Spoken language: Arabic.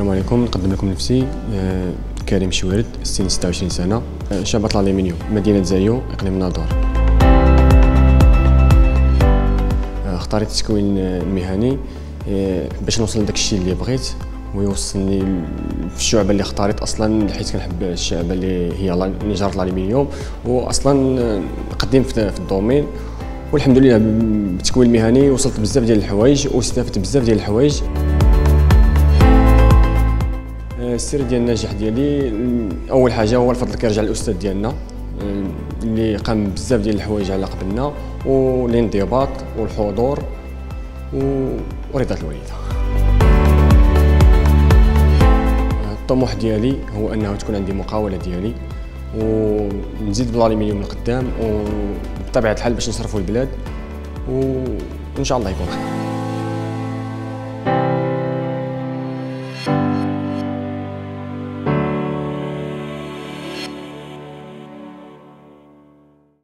عليكم. نقدم لكم نفسي آه، كريم شوارد سن 26 سنة. آه، شعبة الالومنيوم مدينة زايو أقليم ناظور. آه، اختاريت التكوين المهني باش نوصل لداك الشيء اللي بغيت. ويوصلني في الشعبة اللي اختاريت أصلا حيت كنحب الشعبة اللي هي نجاره الالومنيوم واصلا قديم في الدومين. والحمد لله بالتكوين المهني وصلت بزاف ديال الحوايج واستفدت بزاف ديال الحوايج. السر ديال النجاح ديالي أول حاجة هو الفضل كيرجع للأستاذ ديالنا اللي قام بزاف ديال الحوايج على قبلنا والانضباط والحضور ورضا الوالدة. الطموح ديالي هو انه تكون عندي مقاولة ديالي ونزيد بالالومنيوم من القدام وبطبيعة الحال باش نصرفوا البلاد وإن شاء الله يكون خير.